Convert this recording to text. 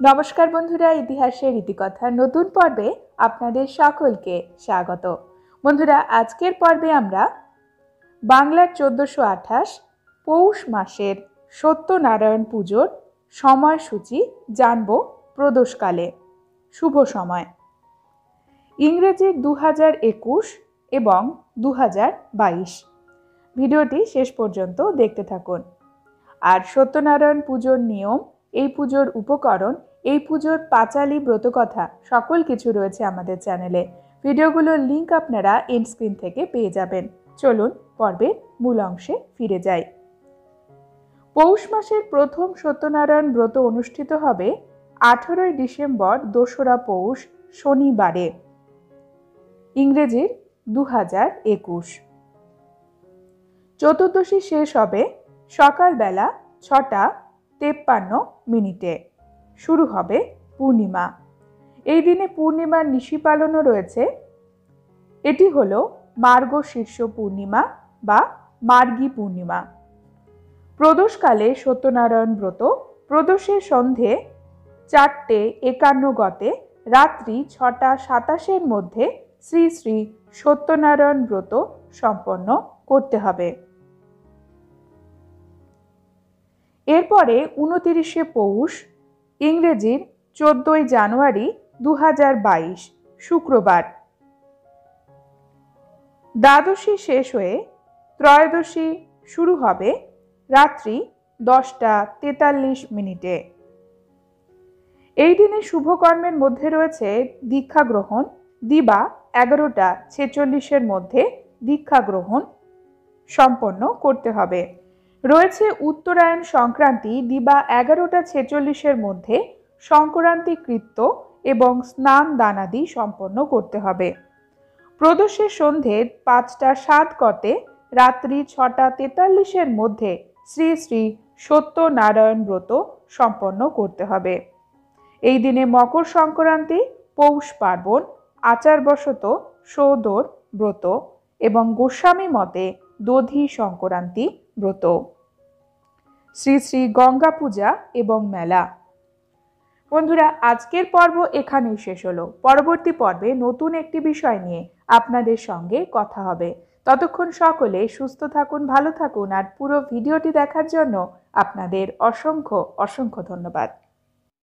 নমস্কার বন্ধুরা, ইতিহাসের ইতিকথার নতুন পর্বে আপনাদের সকলকে স্বাগত। বন্ধুরা, আজকের পর্বে আমরা বাংলার চোদ্দোশো আঠাশ পৌষ মাসের সত্যনারায়ণ পুজোর সময়সূচি জানব প্রদোষকালে, শুভ সময়। ইংরেজির দু হাজার একুশ এবং দু হাজার বাইশ। ভিডিওটি শেষ পর্যন্ত দেখতে থাকুন। আর সত্যনারায়ণ পুজোর নিয়ম এই পুজোর উপকরণ, এই পুজোর পাঁচালি ব্রতকথা, সকল কিছু রয়েছে আমাদের চ্যানেলে ভিডিওগুলোর লিঙ্ক আপনারা এন্ড স্ক্রিন থেকে পেয়ে যাবেন। চলুন পর্বের মূল অংশে ফিরে যাই। পৌষ মাসের প্রথম সত্যনারায়ণ ব্রত অনুষ্ঠিত হবে আঠেরোই ডিসেম্বর দোসরা পৌষ শনিবারে। ইংরেজির দু হাজার একুশ। চতুর্দশী শেষ হবে সকালবেলা ছটা তেপ্পান্ন মিনিটে। শুরু হবে পূর্ণিমা। এই দিনে পূর্ণিমার নিশি পালনও রয়েছে। এটি হল মার্গ শীর্ষ পূর্ণিমা বা মার্গী পূর্ণিমা। প্রদোষকালে সত্যনারায়ণ ব্রত, প্রদোষের সন্ধে চারটে একান্ন গতে রাত্রি ছটা সাতাশের মধ্যে শ্রী শ্রী সত্যনারায়ণ ব্রত সম্পন্ন করতে হবে। এরপরে উনতিরিশে পৌষ, ইংরেজির চোদ্দই জানুয়ারি দু হাজার বাইশ, শুক্রবার। দ্বাদশী শেষ হয়ে ত্রয়োদশী শুরু হবে রাত্রি দশটা তেতাল্লিশ মিনিটে। এই দিনে শুভকর্মের মধ্যে রয়েছে দীক্ষা গ্রহণ, দিবা এগারোটা ছেচল্লিশের মধ্যে দীক্ষা গ্রহণ সম্পন্ন করতে হবে। রয়েছে উত্তরায়ণ সংক্রান্তি দিবা এগারোটা ছেচল্লিশের মধ্যে সংক্রান্তি কৃত্য এবং স্নান দানাদি সম্পন্ন করতে হবে। প্রদোষের সন্ধে পাঁচটা সাত কতে রাত্রি ছটা তেতাল্লিশের মধ্যে শ্রী শ্রী সত্যনারায়ণ ব্রত সম্পন্ন করতে হবে। এই দিনে মকর সংক্রান্তি, পৌষ পার্বণ, আচারবশত সৌদর ব্রত এবং গোস্বামী মতে দধি সংক্রান্তি ব্রত। শ্রী শ্রী গঙ্গা পূজা এবং মেলা। বন্ধুরা, আজকের পর্ব এখানেই শেষ হলো। পরবর্তী পর্বে নতুন একটি বিষয় নিয়ে আপনাদের সঙ্গে কথা হবে। ততক্ষণ সকলে সুস্থ থাকুন, ভালো থাকুন আর পুরো ভিডিওটি দেখার জন্য আপনাদের অসংখ্য অসংখ্য ধন্যবাদ।